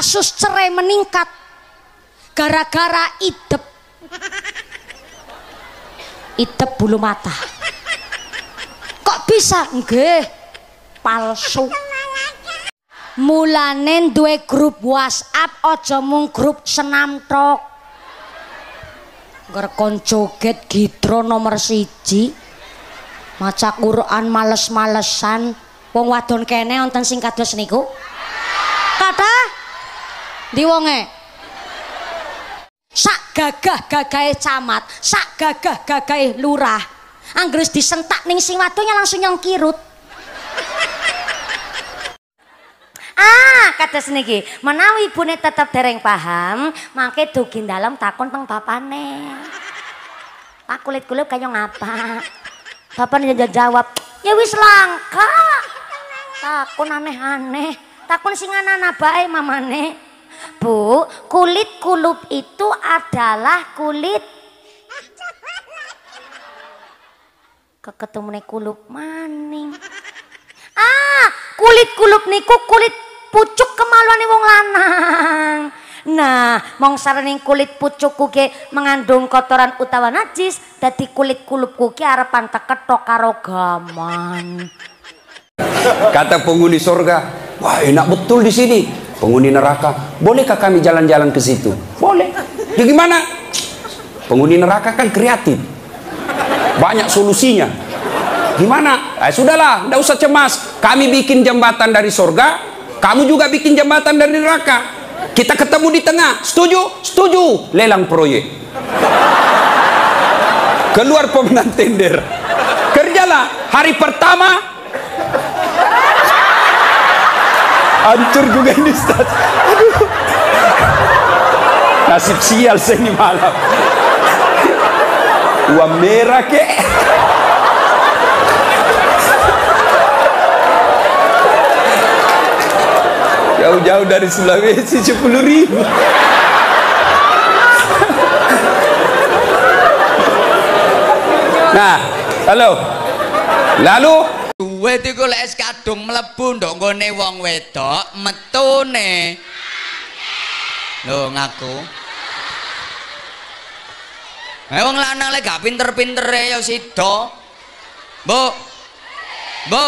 kasus cerai meningkat gara-gara idep. Idep bulu mata. Kok bisa? Nggih. Palsu. Mulane duwe grup WhatsApp aja mung grup senam tok. Ngerkon joget gidro nomor siji. Maca Quran males-malesan. Wong wadon kene wonten sing kados niku? Kata di wonge. Sak gagah gagahe camat sak gagah gagahe lurah. Anggris disentak ning sing wadonya langsung nyongkirut ah kados niki. Menawi ibune tetep dereng paham mangke dugi dalam takon teng bapane. Pak kulit kulit kaya ngapa bapaknya jawab ya wis langka. Takon aneh-aneh. Takon sing anak bae mamane Bu, kulit kulup itu adalah kulit keketemune kulup maning. Ah, kulit kulup niku kulit pucuk kemaluane wong lanang. Nah, mong saraning kulit pucuk kuke mengandung kotoran utawa najis, dadi kulit kulup kuke arepan teketok karo gaman. Kata penghuni sorga, wah enak betul di sini. Penghuni neraka, bolehkah kami jalan-jalan ke situ? Boleh. Ya gimana? Penghuni neraka kan kreatif. Banyak solusinya. Gimana? Eh, sudahlah, tidak usah cemas. Kami bikin jembatan dari sorga, kamu juga bikin jembatan dari neraka. Kita ketemu di tengah. Setuju? Setuju. Lelang proyek. Keluar pemenang tender. Kerjalah. Hari pertama hancur juga ini Ustaz. Aduh. Nasib sial saya ini malam. Uang merah kek. Jauh-jauh dari Sulawesi 10 ribu. Nah halo. Lalu duit iku lek es kadung mlebu ndok nggone wong wedok metune lho ngaku Eh wong lanang lek gak pinter-pintere ya sida. Bu. Bu.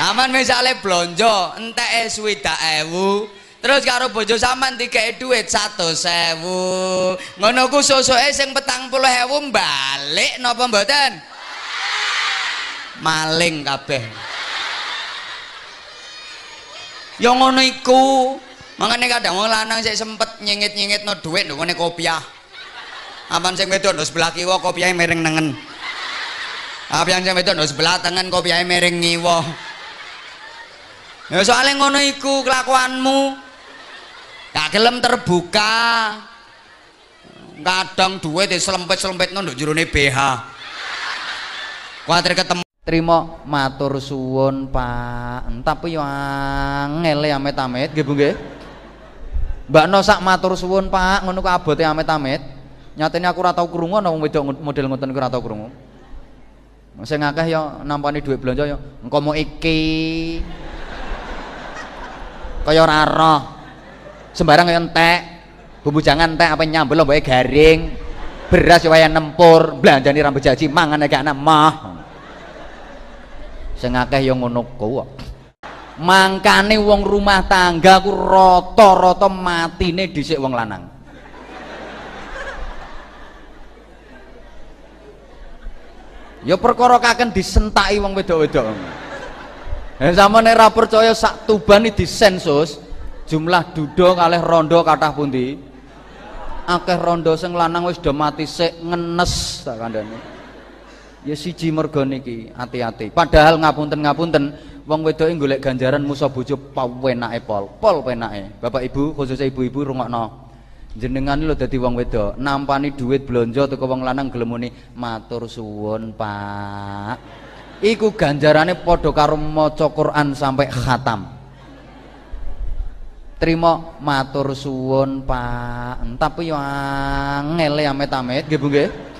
Aman misale blonjo entek swidak ewu terus karo bojo sampean dikei dhuwit 100.000. Ngono ku sosoke sing 40.000 balik napa mboten? Maling kabeh. Ya ngono iku. Makanya kadang wong lanang sik sempet nyengit-nyengit no duit lho ngene kopiah aman sing wedok no sebelah kiwa kopiah miring nengen. Apa yang sing wedok no sebelah tengen kopiah miring ngiwa. Ya soalnya ngono iku kelakuanmu. Gak gelem terbuka. Kadang duit selempet-selempet no nduk jerone BH kuatir ketemu Terima matur suwun Pak. Tapi yo angel amit-amit nggih Bu nggih. Mbak No sak matur suwun Pak, ngono ku abote amit-amit. Nyatane aku ora tau krungu ana wong wedok model ngoten ku ora tau krungu. Sing akeh yo nampani dhuwit belanja yo engko mau iki. Kaya ora roh. Sembarang yo entek. Bumbu jangan entek apa nyambel mbake garing. Beras yo waya nempur, belanjani rambut jaji mangan gak ana mah sing akeh ya ngono kuwi mangkane wong rumah tangga ku rata-rata matine dhisik wong lanang. Ya perkara kaken disentaki wong wedok-wedok. Eh sama percaya sak tuban disensus jumlah dudo kalih rondo kathah pundi? Akeh rondo sing lanang wis do mati sik ngenes kandhane ya siji mergo niki hati-hati. Padahal ngapunten-ngapunten wong wedoke golek ganjaran musa bojo pawenake pol pol penake Bapak Ibu khususnya ibu-ibu rungokno. Jenengan lho dadi wong wedok nampani duit blonjo teko wong lanang gelem muni matur suwun Pak. Iku ganjarane padha karo maca Quran sampai khatam. Terima matur suwun Pak. Tapi yo angel amit-amit nggih Bu nggih